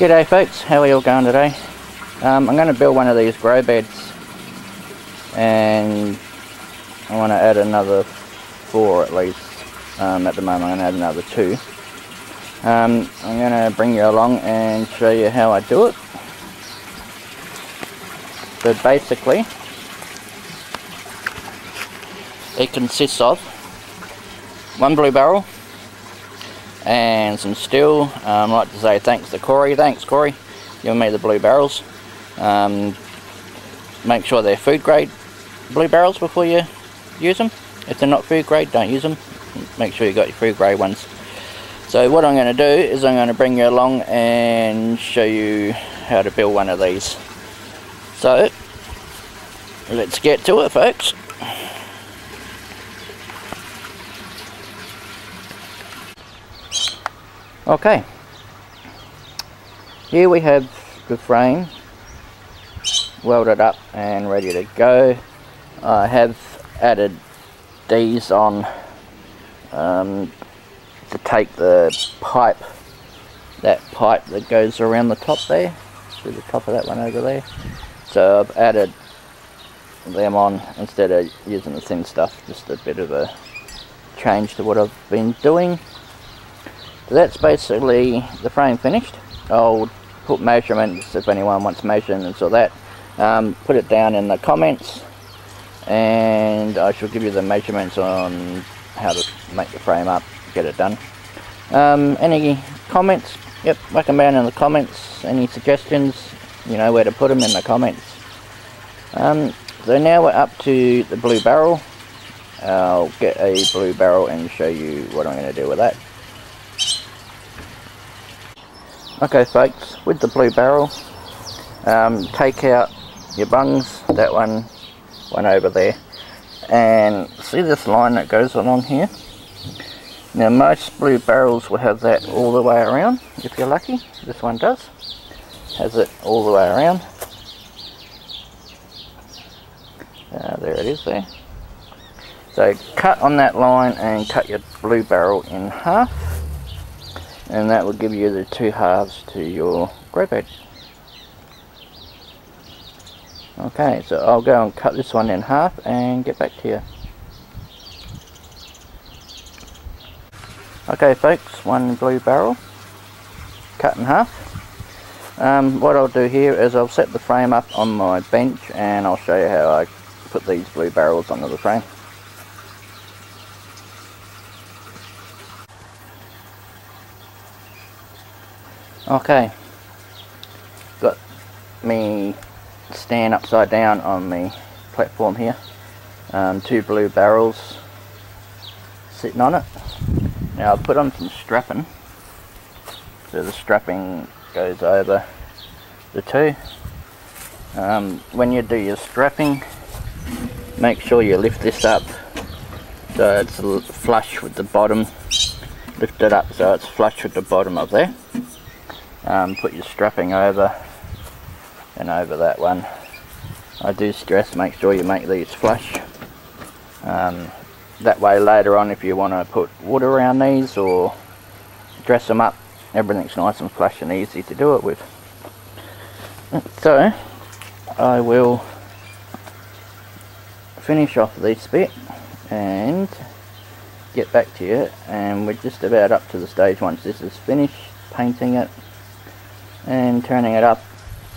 G'day folks, how are you all going today? Um, I'm going to build one of these grow beds and I want to add another four at least. Um, at the moment I'm going to add another two. Um, I'm going to bring you along and show you how I do it. So basically it consists of one blue barrel and some steel. Um, I'd like to say thanks to Corey. Thanks Corey, giving me the blue barrels. Um, make sure they're food grade blue barrels before you use them. If they're not food grade, don't use them. Make sure you got your food grade ones. So what I'm going to do is I'm going to bring you along and show you how to build one of these. So let's get to it folks. Okay, here we have the frame welded up and ready to go. I have added these on um, to take the pipe, that pipe that goes around the top there, through the top of that one over there. So I've added them on instead of using the thin stuff, just a bit of a change to what I've been doing. That's basically the frame finished. I'll put measurements if anyone wants measurements or that. Um, put it down in the comments and I shall give you the measurements on how to make the frame up, get it done. Um, any comments? Yep, whack them down in the comments. Any suggestions? You know where to put them in the comments. Um, so now we're up to the blue barrel. I'll get a blue barrel and show you what I'm going to do with that. Okay folks, with the blue barrel, um, take out your bungs, that one, one over there, and see this line that goes along here? Now most blue barrels will have that all the way around, if you're lucky, this one does, has it all the way around. Uh, there it is there. So cut on that line and cut your blue barrel in half and that will give you the two halves to your bed. Okay, so I'll go and cut this one in half and get back to you. Okay folks, one blue barrel cut in half. Um, what I'll do here is I'll set the frame up on my bench and I'll show you how I put these blue barrels onto the frame. Okay, got me stand upside down on the platform here. Um, two blue barrels sitting on it. Now I'll put on some strapping so the strapping goes over the two. Um, when you do your strapping make sure you lift this up so it's flush with the bottom lift it up so it's flush with the bottom of there um, put your strapping over and over that one. I do stress make sure you make these flush. Um, that way later on if you want to put wood around these or dress them up everything's nice and flush and easy to do it with. So I will finish off this bit and get back to you and we're just about up to the stage once this is finished painting it and turning it up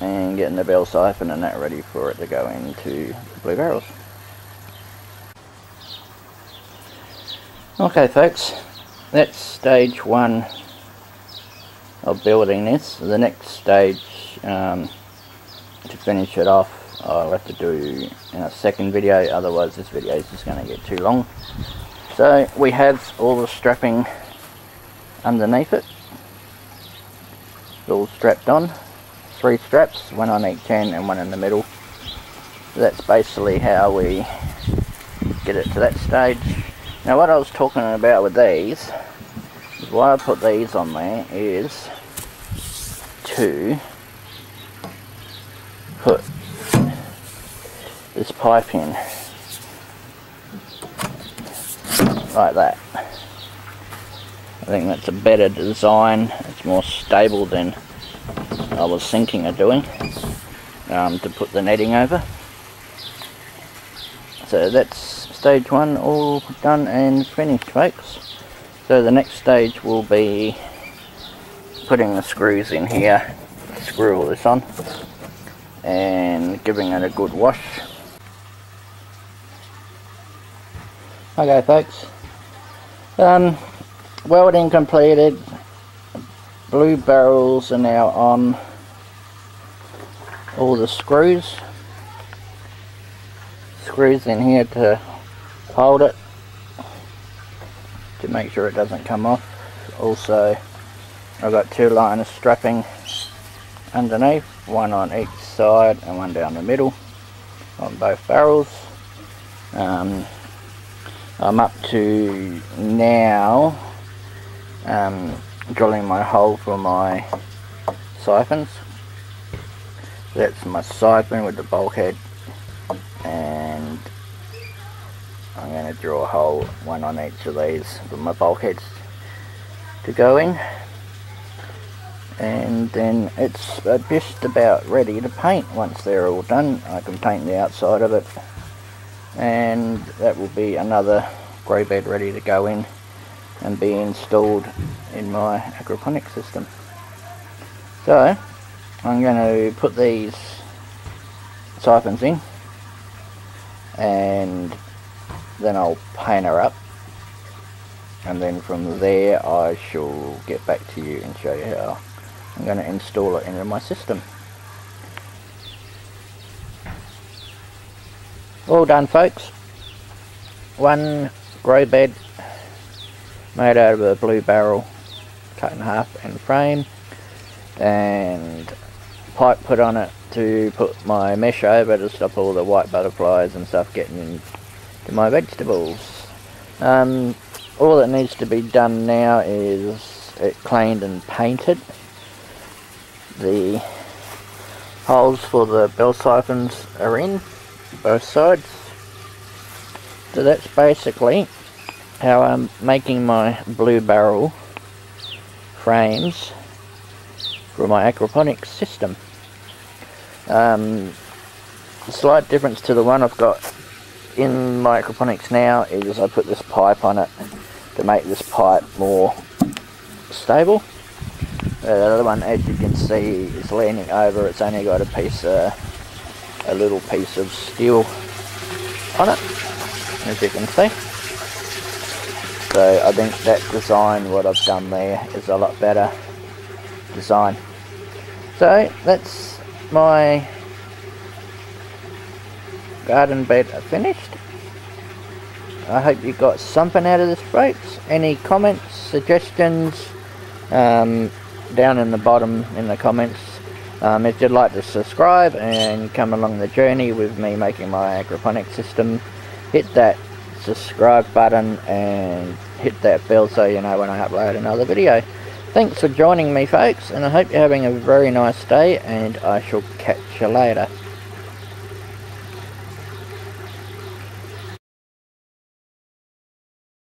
and getting the bell siphon and that ready for it to go into the blue barrels. Okay folks, that's stage one of building this. The next stage um, to finish it off I'll have to do in a second video otherwise this video is just going to get too long. So we have all the strapping underneath it all strapped on. Three straps, one on each end and one in the middle. That's basically how we get it to that stage. Now what I was talking about with these, why I put these on there is to put this pipe in like that. I think that's a better design. It's more stable than I was thinking of doing um, to put the netting over. So that's stage one all done and finished folks. So the next stage will be putting the screws in here, screw all this on and giving it a good wash. Okay folks, um, welding completed, blue barrels are now on all the screws, screws in here to hold it to make sure it doesn't come off. Also I've got two liners strapping underneath, one on each side and one down the middle on both barrels. Um, I'm up to now um, drilling my hole for my siphons. That's my siphon with the bulkhead. And I'm going to draw a hole, one on each of these for my bulkheads to go in. And then it's just about ready to paint. Once they're all done I can paint the outside of it. And that will be another grow bed ready to go in and be installed in my aquaponic system so I'm going to put these siphons in and then I'll paint her up and then from there I shall get back to you and show you how I'm going to install it into my system. All done folks. One grow bed made out of a blue barrel cut in half and frame and pipe put on it to put my mesh over to stop all the white butterflies and stuff getting into my vegetables. Um, all that needs to be done now is it cleaned and painted the holes for the bell siphons are in both sides so that's basically how I'm making my blue barrel frames for my aquaponics system um, slight difference to the one I've got in my aquaponics now is I put this pipe on it to make this pipe more stable uh, the other one, as you can see, is leaning over. It's only got a piece, uh, a little piece of steel on it, as you can see. So I think that design, what I've done there, is a lot better design. So that's my garden bed finished. I hope you got something out of this folks. Any comments, suggestions, um, down in the bottom in the comments um, if you'd like to subscribe and come along the journey with me making my aquaponic system hit that subscribe button and hit that bell so you know when I upload another video. Thanks for joining me folks and I hope you're having a very nice day and I shall catch you later